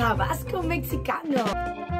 Tabasco mexicano.